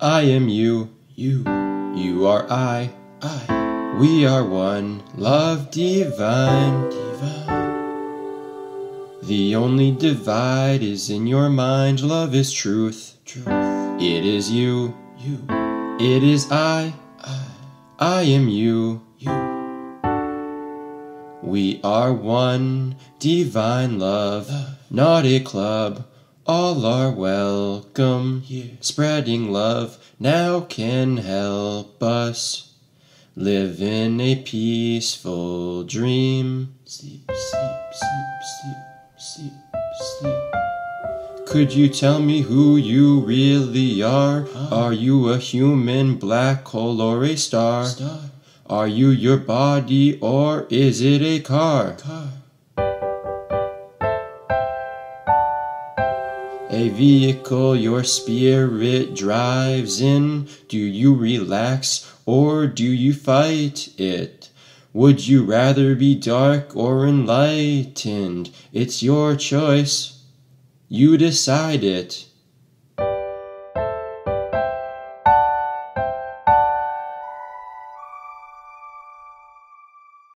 I am you, you, you are I, I, we are one, love divine. divine. The only divide is in your mind, love is truth. Truth, It is you, you, it is I, I, I am you. you. We are one, divine love, Love. not a club. All are welcome. Here. Spreading love now can help us live in a peaceful dream. Sleep, sleep, sleep, sleep, sleep, sleep. Could you tell me who you really are? Huh? Are you a human black hole or a star? Star, Are you your body or is it a car? car, A vehicle your spirit drives in. Do you relax or do you fight it? Would you rather be dark or enlightened? It's your choice. You decide it.